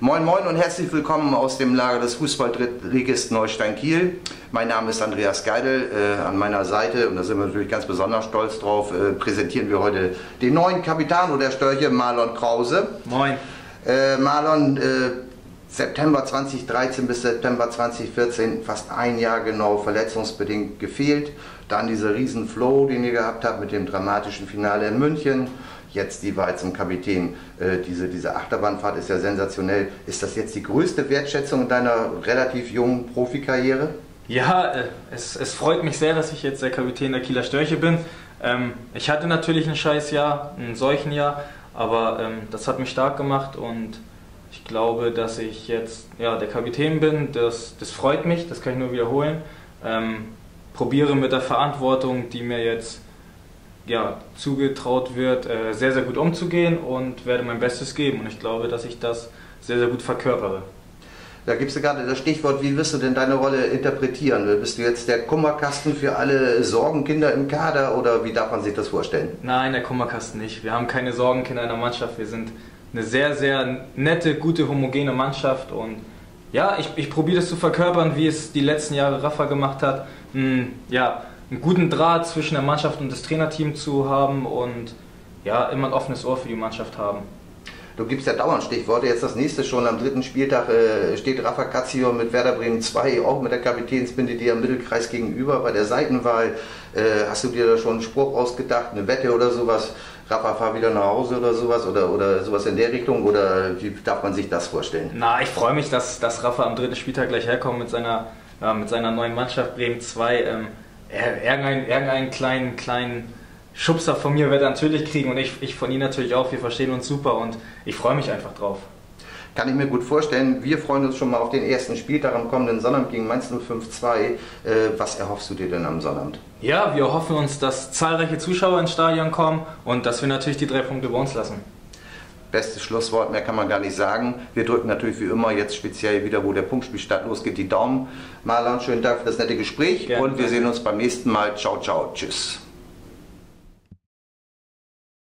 Moin Moin und herzlich willkommen aus dem Lager des Fußball-Drittligisten Neustein Kiel. Mein Name ist Andreas Geidel. Äh, an meiner Seite, und da sind wir natürlich ganz besonders stolz drauf, äh, präsentieren wir heute den neuen Kapitän der Störche, Marlon Krause. Moin. Äh, Marlon, äh, September 2013 bis September 2014, fast ein Jahr genau verletzungsbedingt gefehlt. Dann dieser riesen Flow, den ihr gehabt habt mit dem dramatischen Finale in München jetzt die Wahl zum Kapitän. Äh, diese, diese Achterbahnfahrt ist ja sensationell. Ist das jetzt die größte Wertschätzung in deiner relativ jungen Profikarriere? Ja, äh, es, es freut mich sehr, dass ich jetzt der Kapitän der Kieler Störche bin. Ähm, ich hatte natürlich ein scheiß Jahr, ein solchen Jahr, aber ähm, das hat mich stark gemacht und ich glaube, dass ich jetzt ja, der Kapitän bin. Das, das freut mich, das kann ich nur wiederholen. Ähm, probiere mit der Verantwortung, die mir jetzt ja, zugetraut wird, äh, sehr, sehr gut umzugehen und werde mein Bestes geben. Und ich glaube, dass ich das sehr, sehr gut verkörpere. Da gibst du gerade das Stichwort, wie wirst du denn deine Rolle interpretieren? Bist du jetzt der Kummerkasten für alle Sorgenkinder im Kader oder wie darf man sich das vorstellen? Nein, der Kummerkasten nicht. Wir haben keine Sorgenkinder in der Mannschaft. Wir sind eine sehr, sehr nette, gute, homogene Mannschaft und ja, ich, ich probiere das zu verkörpern, wie es die letzten Jahre Rafa gemacht hat. Hm, ja, einen guten Draht zwischen der Mannschaft und das Trainerteam zu haben und ja, immer ein offenes Ohr für die Mannschaft haben. Du gibst ja dauernd Stichworte. Jetzt das nächste schon am dritten Spieltag äh, steht Rafa Cazio mit Werder Bremen 2, auch mit der Kapitänsbinde dir am Mittelkreis gegenüber bei der Seitenwahl. Äh, hast du dir da schon einen Spruch ausgedacht, eine Wette oder sowas? Rafa, fahr wieder nach Hause oder sowas oder, oder sowas in der Richtung oder wie darf man sich das vorstellen? Na, ich freue mich, dass, dass Rafa am dritten Spieltag gleich herkommt mit seiner, ja, mit seiner neuen Mannschaft Bremen 2. Ähm, irgendeinen, irgendeinen kleinen, kleinen Schubser von mir wird er natürlich kriegen und ich, ich von ihm natürlich auch. Wir verstehen uns super und ich freue mich einfach drauf. Kann ich mir gut vorstellen. Wir freuen uns schon mal auf den ersten Spieltag am kommenden Sonnabend gegen Mainz 052. Äh, was erhoffst du dir denn am Sonnabend? Ja, wir hoffen uns, dass zahlreiche Zuschauer ins Stadion kommen und dass wir natürlich die drei Punkte bei uns lassen. Bestes Schlusswort, mehr kann man gar nicht sagen. Wir drücken natürlich wie immer jetzt speziell wieder, wo der Punktspielstart losgeht, die Daumen. Marlon, schönen Dank für das nette Gespräch Gerne. und wir sehen uns beim nächsten Mal. Ciao, ciao, tschüss.